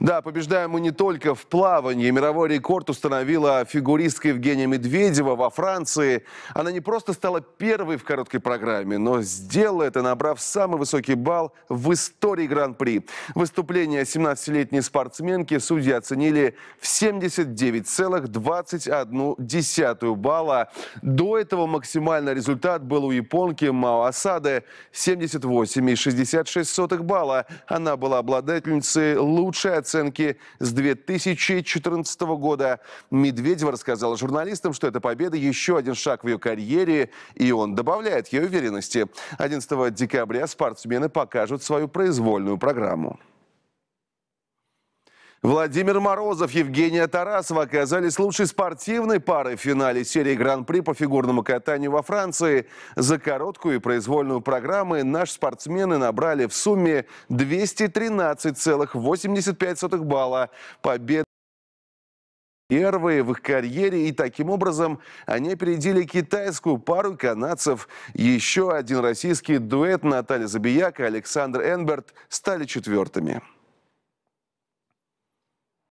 Да, побеждаем мы не только в плавании. Мировой рекорд установила фигуристка Евгения Медведева во Франции. Она не просто стала первой в короткой программе, но сделала это, набрав самый высокий балл в истории Гран-при. Выступление 17-летней спортсменки судьи оценили в 79,21 балла. До этого максимальный результат был у японки Мао Асады 78,66 балла. Она была обладательницей лучшей оценки с 2014 года. Медведева рассказала журналистам, что эта победа еще один шаг в ее карьере, и он добавляет ей уверенности. 11 декабря спортсмены покажут свою произвольную программу. Владимир Морозов, Евгения Тарасова оказались лучшей спортивной парой в финале серии Гран-при по фигурному катанию во Франции. За короткую и произвольную программы наши спортсмены набрали в сумме 213,85 балла. Победа первые в их карьере, и таким образом они опередили китайскую пару канадцев. Еще один российский дуэт Наталья Забияка и Александр Энберт стали четвертыми.